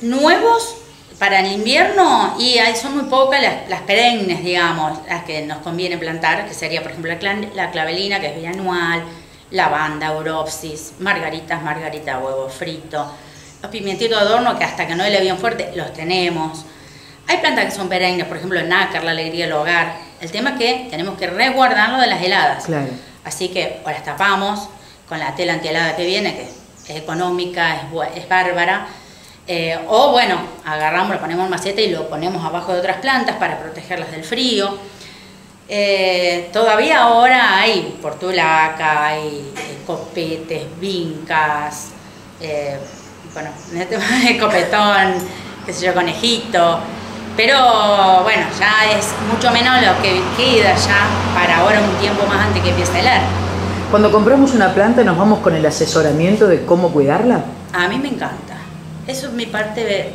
Nuevos para el invierno y hay, son muy pocas las, las perennes, digamos, las que nos conviene plantar, que sería, por ejemplo, la, la clavelina, que es bianual, lavanda, uropsis, margaritas, margarita huevo frito, los pimientitos de adorno, que hasta que no le bien fuerte, los tenemos. Hay plantas que son perennes, por ejemplo, el nácar, la alegría del hogar. El tema es que tenemos que resguardarlo de las heladas. Claro. Así que o las tapamos con la tela antihelada que viene, que es económica, es, es bárbara. Eh, o bueno, agarramos, lo ponemos en maceta y lo ponemos abajo de otras plantas para protegerlas del frío. Eh, todavía ahora hay portulaca, hay eh, copetes, vincas, eh, bueno, copetón, qué sé yo, conejito. Pero bueno, ya es mucho menos lo que queda ya para ahora un tiempo más antes que empiece a helar. Cuando compramos una planta nos vamos con el asesoramiento de cómo cuidarla. A mí me encanta. Eso es mi parte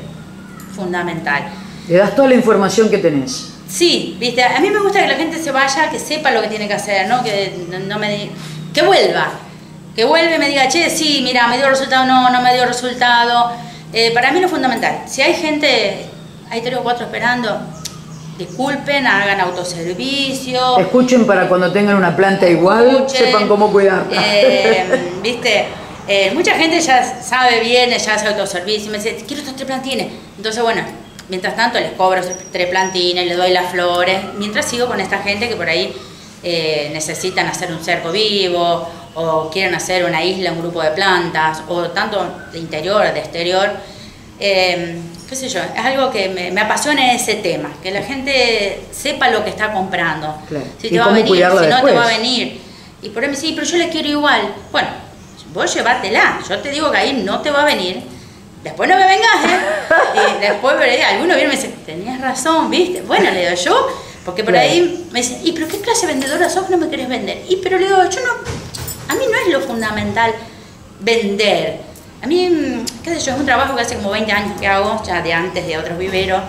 fundamental. Le das toda la información que tenés. Sí, viste, a mí me gusta que la gente se vaya, que sepa lo que tiene que hacer, ¿no? Que no- me que vuelva. Que vuelva y me diga, che, sí, mira, me dio resultado, no, no me dio resultado. Eh, para mí lo fundamental. Si hay gente, hay tres o cuatro esperando, disculpen, hagan autoservicio. Escuchen para cuando tengan una planta igual, escuchen, sepan cómo cuidarla. eh, Viste, Eh, mucha gente ya sabe bien, ya hace autoservicio y me dice, quiero estos tres plantines. Entonces, bueno, mientras tanto les cobro esos tres plantines, les doy las flores, mientras sigo con esta gente que por ahí eh, necesitan hacer un cerco vivo o quieren hacer una isla, un grupo de plantas, o tanto de interior, de exterior. Eh, qué sé yo, es algo que me, me apasiona ese tema, que la gente sepa lo que está comprando. Claro. Si te va a venir, si no te va a venir. Y por ahí me dice, "Sí, pero yo la quiero igual. Bueno, vos llevátela. Yo te digo que ahí no te va a venir. Después no me vengas, ¿eh? Y después ahí alguno viene y me dice, tenías razón, ¿viste? Bueno, le digo yo, porque por Claro. ahí me dice, ¿y pero qué clase de vendedora sos que no me querés vender? Y pero le digo, yo no, a mí no es lo fundamental vender. A mí, qué sé yo, es un trabajo que hace como 20 años que hago, ya de antes de otros viveros,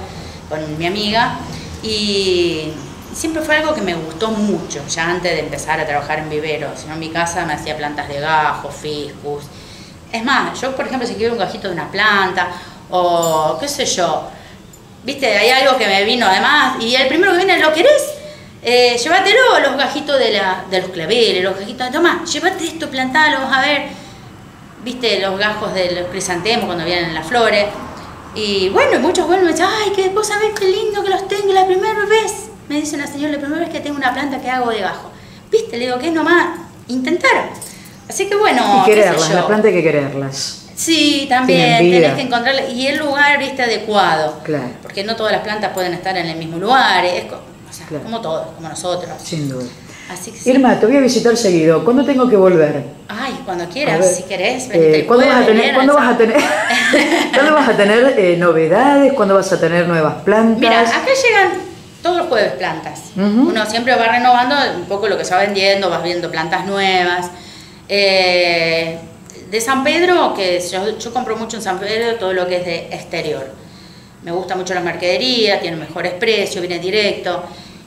con mi amiga, y siempre fue algo que me gustó mucho, ya antes de empezar a trabajar en viveros. En mi casa me hacía plantas de gajo, fiscus. Es más, yo por ejemplo si quiero un gajito de una planta, o qué sé yo, viste, hay algo que me vino además, y el primero que viene, ¿lo querés? Eh, llévatelo, los gajitos de, la, de los claveles, los gajitos, toma, llévate esto, plantalo, vas a ver, viste, los gajos de los crisantemos cuando vienen las flores. Y bueno, muchos vuelven y dicen, ay, que vos sabés qué lindo que los tengo la primera vez. Me dice la señora, la primera vez que tengo una planta que hago de gajo. Viste, le digo que es nomás intentar. Así que bueno, y quererlas, la planta hay que quererlas. Sí, también tenés que encontrarle y el lugar viste adecuado. Claro. Porque no todas las plantas pueden estar en el mismo lugar, es o sea, Claro. como todos, como nosotros. Sin duda. Así que sí. Irma, te voy a visitar seguido. ¿Cuándo tengo que volver? Ay, cuando quieras, ver, si querés, eh, ¿Cuándo vas a tener, ¿cuándo vas a tener, ¿cuándo vas a tener eh, novedades? ¿Cuándo vas a tener nuevas plantas? Mira, acá llegan todos los jueves plantas. Uno siempre va renovando un poco lo que se va vendiendo, vas viendo plantas nuevas. Eh, de San Pedro, que yo, yo compro mucho en San Pedro todo lo que es de exterior. Me gusta mucho la mercadería, tiene mejores precios, viene directo.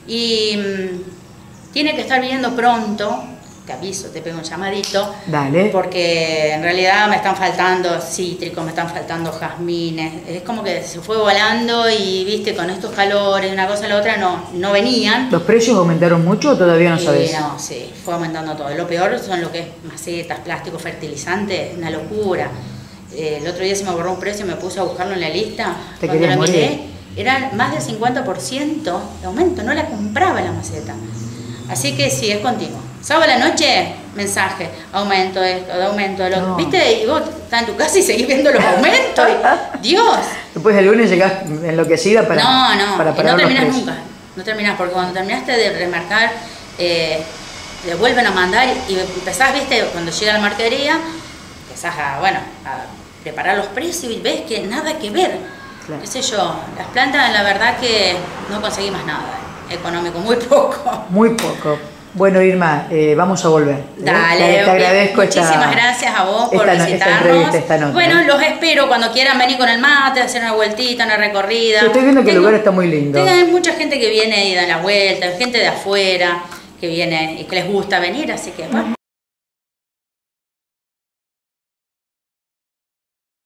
Y mm, tiene que estar viniendo pronto, te aviso, te pego un llamadito. Dale. Porque en realidad me están faltando cítricos, me están faltando jazmines. Es como que se fue volando y viste, con estos calores, una cosa y la otra, no, no venían. ¿Los precios aumentaron mucho o todavía no sabes? no, sí, fue aumentando todo. Lo peor son lo que es macetas, plástico, fertilizantes, una locura. Eh, el otro día se me borró un precio y me puse a buscarlo en la lista. Te Cuando miré, era más del 50% de aumento, no la compraba la maceta. Así que sí, es continuo. Sábado a la noche, mensaje, aumento esto, de aumento lo. No. ¿Viste? Y vos estás en tu casa y seguís viendo los aumentos. y- Dios. Después el lunes llegás enloquecida para, no, no, para parar no terminás nunca. No terminás, porque cuando terminaste de remarcar, eh, te vuelven a mandar y empezás, viste, cuando llega la marquería, empezás a, bueno, a preparar los precios y ves que nada que ver. Claro. Qué sé yo, las plantas, la verdad que no conseguí más nada económico, muy poco. Muy poco. Bueno, Irma, eh, vamos a volver. ¿eh? Dale, te, te agradezco esta- muchísimas gracias a vos por esta no- esta visitarnos. entrevista, esta nota, bueno, ¿eh? los espero cuando quieran venir con el mate, hacer una vueltita, una recorrida. Sí, estoy viendo que el lugar está muy lindo. Hay mucha gente que viene y da la vuelta, gente de afuera que viene y que les gusta venir, así que bueno.